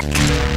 Yeah.